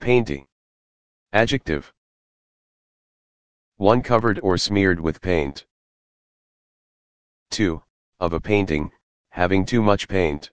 Painting. Adjective. 1. Covered or smeared with paint. 2. Of a painting, having too much paint.